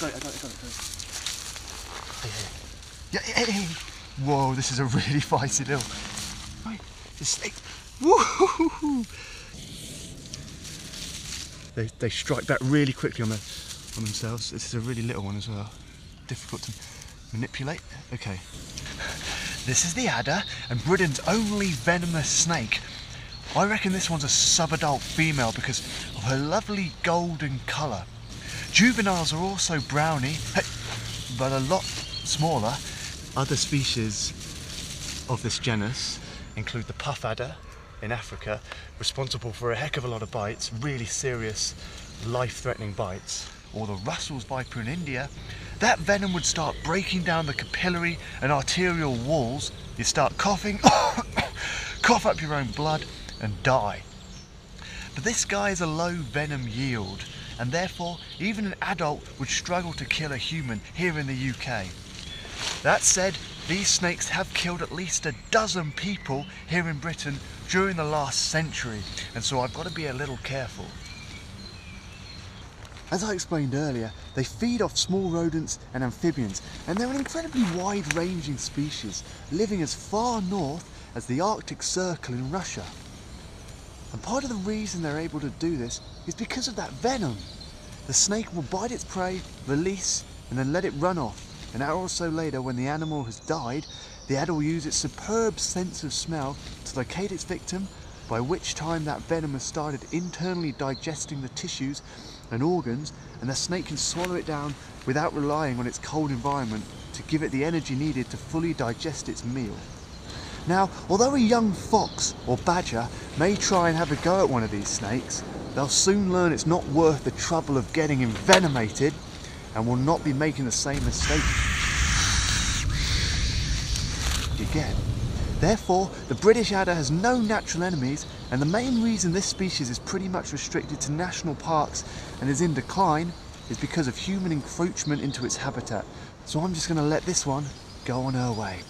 got it, I got it, I got it. Hey, hey. Yeah, hey, hey. Whoa, this is a really feisty little. Snake. They, they strike back really quickly on, the, on themselves. This is a really little one as well. Difficult to manipulate. Okay. This is the adder and Britain's only venomous snake. I reckon this one's a subadult female because of her lovely golden colour. Juveniles are also browny, but a lot smaller. Other species of this genus include the puff adder in Africa, responsible for a heck of a lot of bites, really serious, life-threatening bites, or the Russell's viper in India, that venom would start breaking down the capillary and arterial walls. You start coughing, cough up your own blood, and die. But this guy is a low venom yield, and therefore even an adult would struggle to kill a human here in the UK. That said, these snakes have killed at least a dozen people here in Britain during the last century, and so I've got to be a little careful. As I explained earlier, they feed off small rodents and amphibians, and they're an incredibly wide-ranging species, living as far north as the Arctic Circle in Russia. And part of the reason they're able to do this is because of that venom. The snake will bite its prey, release, and then let it run off. An hour or so later, when the animal has died, the adder will use its superb sense of smell to locate its victim, by which time that venom has started internally digesting the tissues and organs, and the snake can swallow it down without relying on its cold environment to give it the energy needed to fully digest its meal. Now, although a young fox or badger may try and have a go at one of these snakes, they'll soon learn it's not worth the trouble of getting envenomated and will not be making the same mistake again. Therefore, the British adder has no natural enemies and the main reason this species is pretty much restricted to national parks and is in decline is because of human encroachment into its habitat. So I'm just going to let this one go on her way.